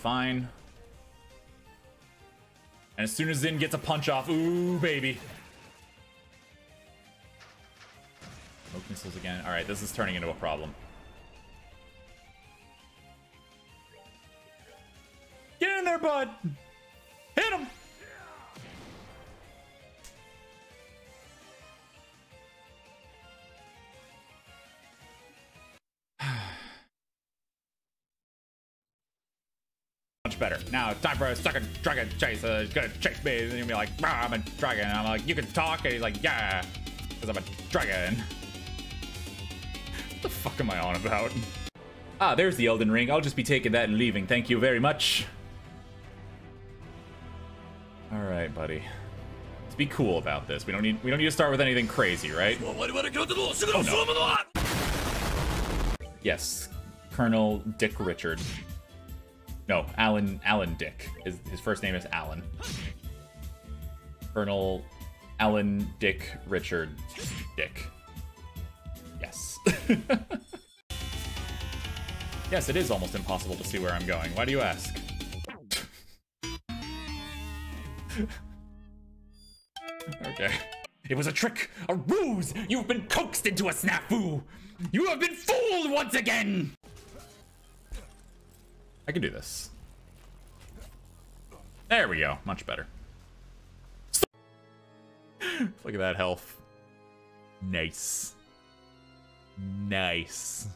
fine. And as soon as Zin gets a punch off, ooh, baby. Smoke missiles again. All right, this is turning into a problem. Get in there, bud! Better. Now it's time for a second dragon chase. Uh, he's gonna chase me, and you'll be like, I'm a dragon. And I'm like, you can talk, and he's like, yeah, because I'm a dragon. What the fuck am I on about? Ah, there's the Elden Ring. I'll just be taking that and leaving. Thank you very much. All right, buddy. Let's be cool about this. We don't need we don't need to start with anything crazy, right? Oh, no. Yes, Colonel Dick Richard. No, Alan Alan Dick. His, his first name is Alan. Colonel Alan Dick Richard Dick. Yes. yes, it is almost impossible to see where I'm going. Why do you ask? okay. It was a trick, a ruse! You've been coaxed into a snafu! You have been fooled once again! I can do this. There we go. Much better. Look at that health. Nice. Nice.